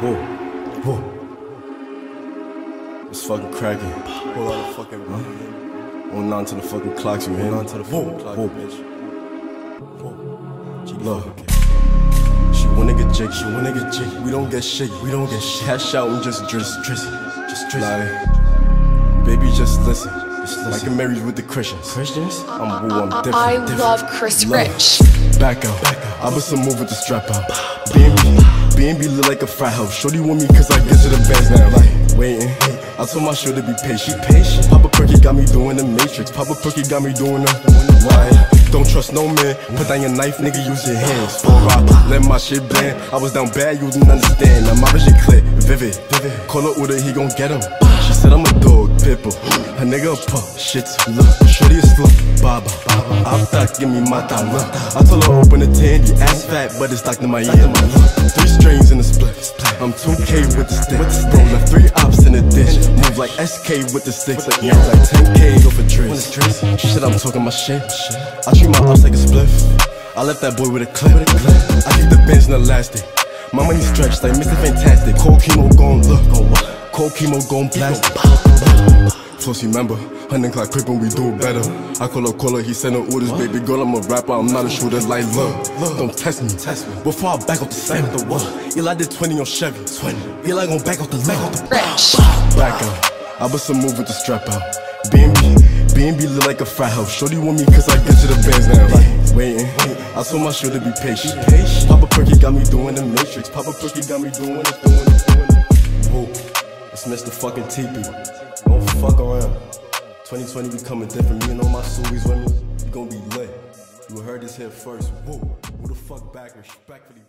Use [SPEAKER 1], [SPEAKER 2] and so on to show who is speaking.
[SPEAKER 1] Whoa, whoa. It's fucking cracking.
[SPEAKER 2] Hold on the fucking huh?
[SPEAKER 1] On on to the fucking clocks, you hear?
[SPEAKER 2] Hold on to the fucking
[SPEAKER 1] Whoa,
[SPEAKER 2] clock,
[SPEAKER 1] whoa.
[SPEAKER 2] bitch.
[SPEAKER 1] Look. She wanna get jig, she wanna get jig. We don't get shit, we don't get shit. Cash out and just drizzy, drizzy, just drizzy. Like, baby, just listen. Just listen. Like a married with the Christians. Christians? I'm woo, I'm different.
[SPEAKER 3] I
[SPEAKER 1] different.
[SPEAKER 3] love Chris
[SPEAKER 1] Love.
[SPEAKER 3] Rich.
[SPEAKER 1] Back out. I bust a move with the strap out. BNB, BNB look like a frat house. Shorty want me cause I get to the bands now. Like, waiting. I told my show to be patient. patient. Papa Perky got me doing the matrix. Papa Perky got me doing the why? Don't trust no man. Put down your knife, nigga, use your hands. Rock, let my shit blend. I was down bad, you didn't understand. Now my vision clear, vivid. Call up with her, he gon' get him. She said I'm a dog, pitbull. A nigga a pup, shit. Look, shorty a slut, baba. After, give me my time. Look, I told her open the tandy, ass fat, but it's stuck to my ear. Three in split. I'm 2K with the stick. Rolling three ops in a dish. Move like SK with the sticks. Like 10K go for drinks. Shit, I'm talking my shit. I treat my ops like a spliff. I left that boy with a clip. I keep the bench in elastic. My money stretched like Mr. Fantastic. Cold chemo gon' look. Cold chemo gon' blast. Plus, remember, hunting clock creepin', we do it better. I call up, call her, he send her orders, baby girl, I'm a rapper, I'm not a shooter like love. Don't test me, test me. Before I back up the same, the what? Eli did 20 on Chevy, 20. Eli gon' back up the back up the
[SPEAKER 3] Rich.
[SPEAKER 1] back out. I bust a move with the strap out. BNB, BNB look like a frat house. Shorty want me cause I get to the bands now. Like, waiting. I told my show to be patient. Papa Perky got me doing the matrix. Papa Perky got me doing it, doing it, doing it. Whoa, it's Mr. fucking TP. Fuck around. 2020 be coming different. Me and all my Subies with me. You gon' be lit. You heard this here first. Whoa, who the fuck back? Respectfully.